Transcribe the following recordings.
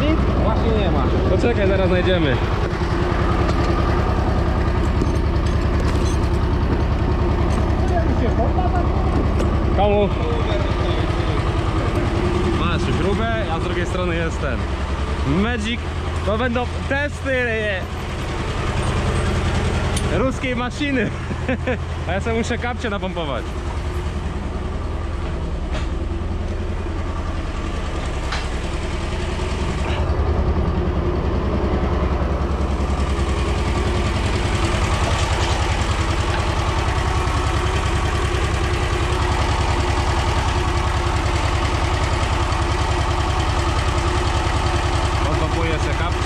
bagażnik? Właśnie nie ma. Poczekaj, zaraz znajdziemy. Komu? Masz śrubę, a z drugiej strony jest ten Magic, to będą testy ruskiej maszyny A ja sobie muszę kapcie napompować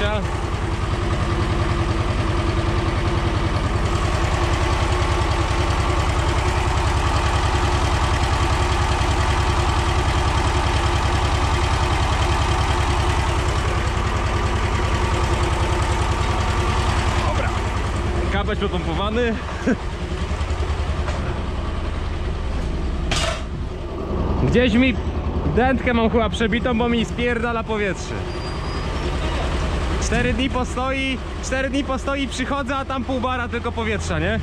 20. Dobra, kabel przepompowany. Gdzieś mi dętkę mam chyba przebitą, bo mi spierdala powietrze. 4 dni postoi, 4 dni postoi, przychodzę, a tam pół bara tylko powietrza, nie?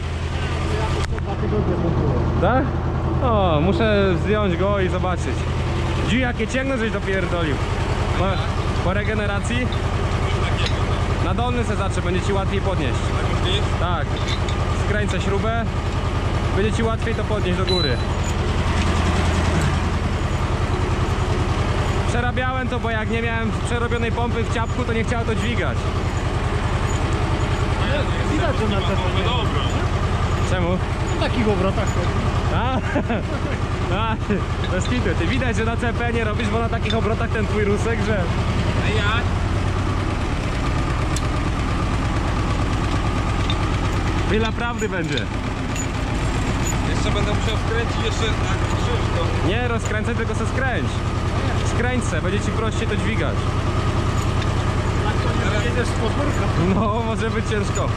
Tak? O, muszę zdjąć go i zobaczyć. Dzi jakie cięgno żeś dopierdolił. Po, po regeneracji? Na dolny se zaczę, będzie ci łatwiej podnieść. Tak. Skręcę śrubę. Będzie ci łatwiej to podnieść do góry. Przerabiałem to, bo jak nie miałem przerobionej pompy w ciapku, to nie chciało to dźwigać. Widać, że na CP Czemu? w takich obrotach. A, a, bez kitu. Ty widać, że na CP nie robisz, bo na takich obrotach ten twój rusek, że... A ja? Chwila prawdy będzie. Jeszcze będę musiał wkręcić jeszcze na krzyż to. Nie rozkręcaj, tylko se skręć. Skręć se, będzie ci prościej to dźwigać. Jedziesz z podwórka. No, może być ciężko.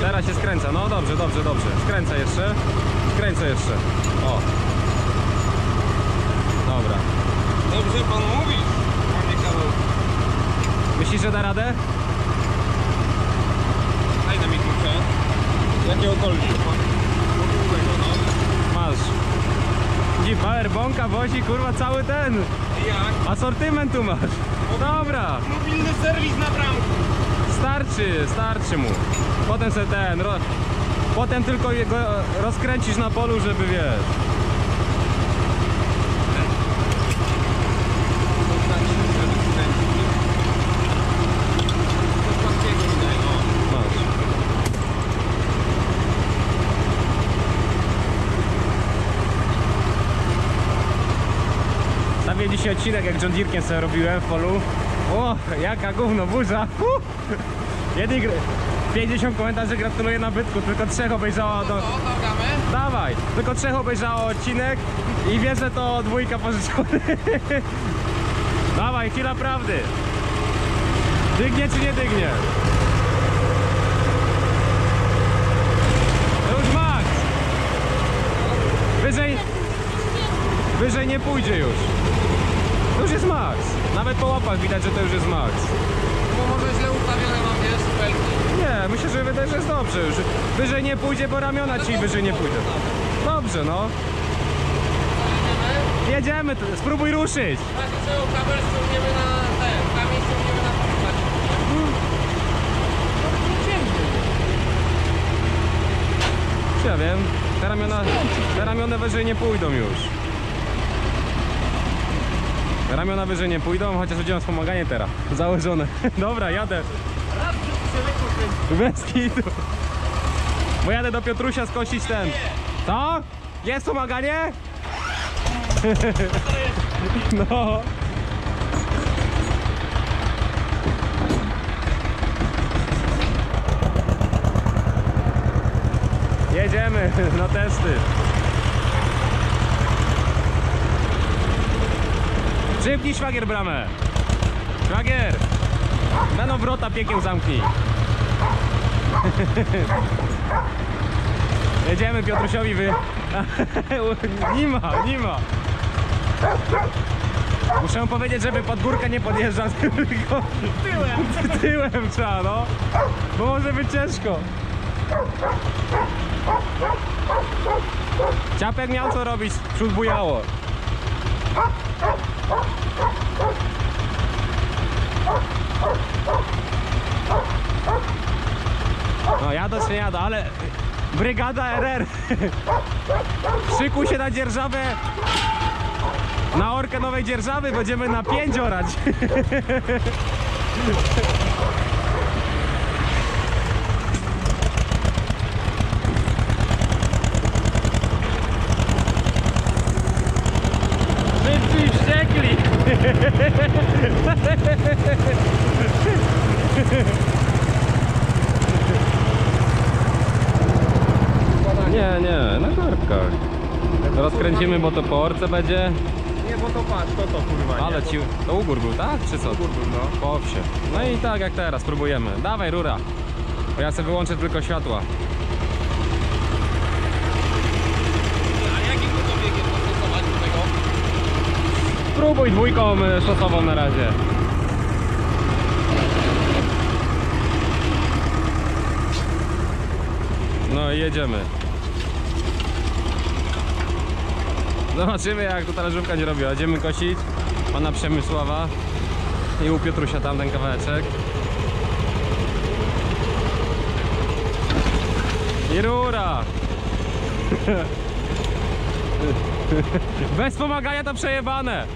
Teraz się skręca. No dobrze, dobrze, dobrze. Skręcę jeszcze. Skręcę jeszcze. O. Dobra. Dobrze pan mówi, panie Karol. Myślisz, że da radę? Daj na mi klucze. Jakiegokolwiek. Ogólnego, no. Masz. Dzi Powerbonka wozi, kurwa, cały ten. Jak? Asortyment tu masz. Dobra. Mobilny serwis na bramku. Starczy, starczy mu. Potem se ten, ro... potem tylko go rozkręcisz na polu, żeby wiesz. Masz. Stawię dzisiaj odcinek jak John Deere'kiem sobie robiłem w polu. O, jaka gówno burza. Uh. Jedni gr- 50 komentarzy gratuluję nabytku, tylko trzech obejrzało do... Dawaj, tylko trzech obejrzało odcinek i wie, że to dwójka pożyczony. Dawaj, chwila prawdy. Dygnie czy nie dygnie? To już max. Wyżej... Wyżej nie pójdzie już. To już jest max. Nawet po łapach widać, że to już jest max. Bo może źle ustawione mam, wiesz, belki. Nie, myślę, że wydaje, że jest dobrze już. Wyżej nie pójdzie, bo ramiona ci wyżej nie pójdą. Dobrze, no. Jedziemy, spróbuj ruszyć. Właśnie czego kabel ściągniemy na ten, kamień ściągniemy na podstać. Ja wiem, te ramiona, te ramiona wyżej nie pójdą już. Ramiona wyżej nie pójdą, chociaż będzie wspomaganie teraz. Założone. Dobra, jadę. Bez kitu. Bo jadę do Piotrusia skosić ten. Co? Jest pomaganie? No. Jedziemy na testy. Szybki szwagier bramę. Szwagier. Dano wrota piekieł zamknij. Jedziemy Piotrusiowi wy... nie ma, nie ma. Muszę powiedzieć, żeby pod górkę nie podjeżdżać, tylko tyłem. Tyłem trzeba, no. Bo może być ciężko. Ciapek miał co robić, przód bujało. No jadę czy nie jadę, ale brygada RR Szykuj się na dzierżawę. Na orkę nowej dzierżawy będziemy na pięć orać Nie, nie, na kartkach Rozkręcimy, bo to po orce będzie Nie, bo to patrz, to to kurwa, Ale ci... To ugór był, tak? Czy co? Ugór był, no. Po wsie. No i tak jak teraz, spróbujemy. Dawaj rura. Bo ja sobie wyłączę tylko światła. Spróbuj dwójką y, szosową na razie. No i jedziemy. Zobaczymy jak to talerzówka nie robiła. Idziemy kosić pana Przemysława i u Piotrusia tam ten kawałeczek. I rura! Bez pomagania to przejebane!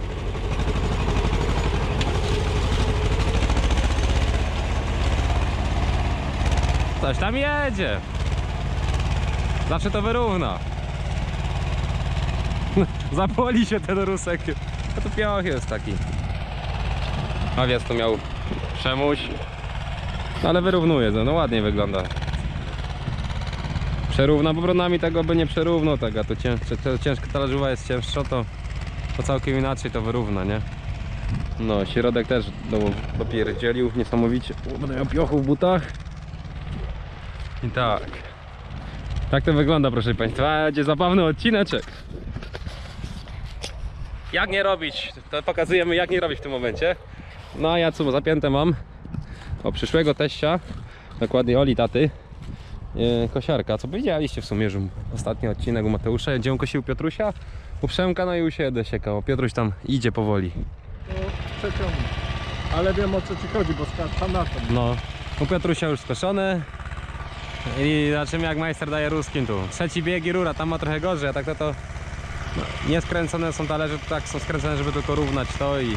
Coś tam jedzie. Zawsze to wyrówna. Zapoli się ten rusek. A to pioch jest taki. A wiec to miał przemuś. Ale wyrównuje, no ładnie wygląda. Przerówna, bo bronami tego by nie przerównał tego. Ciężko, to ciężka talerzowa jest cięższa, to, to całkiem inaczej to wyrówna, nie? No, środek też do, dopierdzielił niesamowicie. Będę miał piochu w butach. I tak. Tak to wygląda, proszę Państwa. Będzie zabawny odcineczek. Jak nie robić? To pokazujemy jak nie robić w tym momencie. No a ja co zapięte mam o przyszłego teścia, dokładnie Oli taty, e, kosiarka. Co powiedzieliście w sumie, że ostatni odcinek u Mateusza, gdzie on kosił Piotrusia, u Przemka, no i u siebie siekał. Piotruś tam idzie powoli. przeciągnę. Ale wiem o co ci chodzi, bo skarcam na to. No, u Piotrusia już skoszone. I zobaczymy jak majster daje ruskim tu. Trzeci bieg i rura, tam ma trochę gorzej, a tak to to nie skręcone są talerze, tak są skręcone, żeby tylko równać to i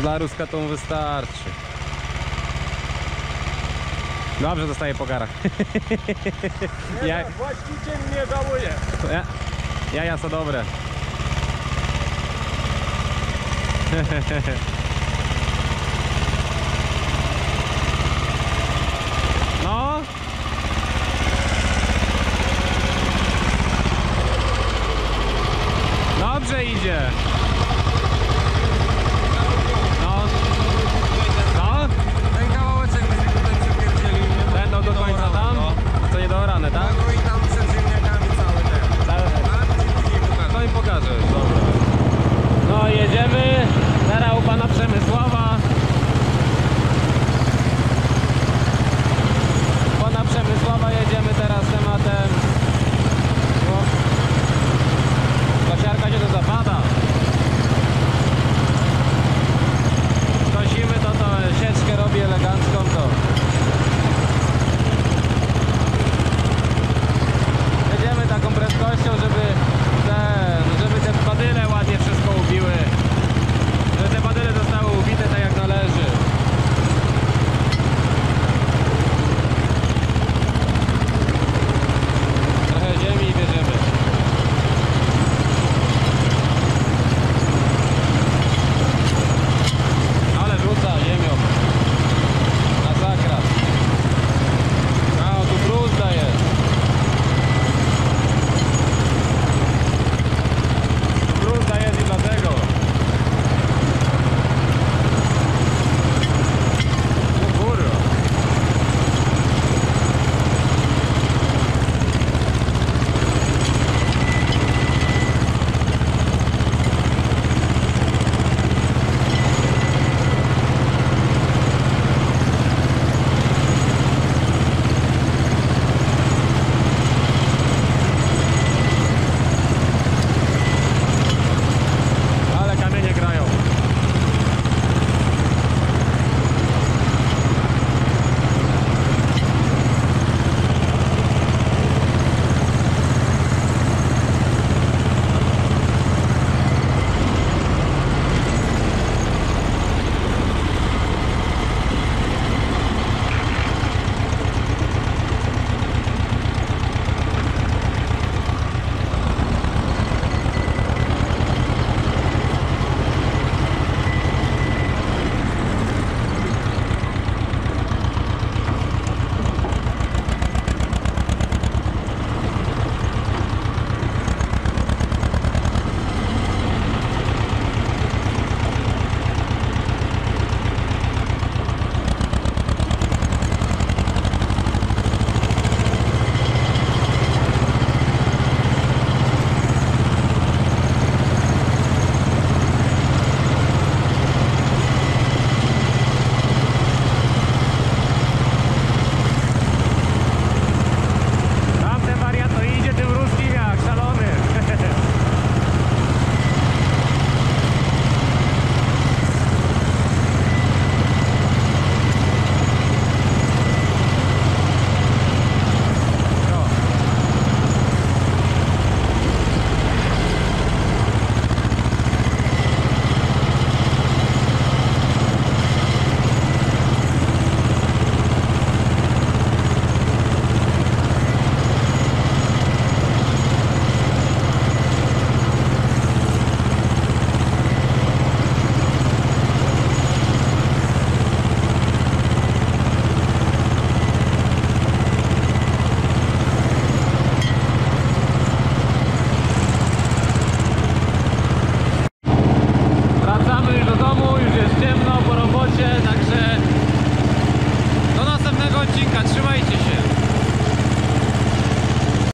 dla ruska to mu wystarczy. Dobrze dostaje po garach. Nie, ja... Właściciel nie żałuje. Ja, jaja są dobre.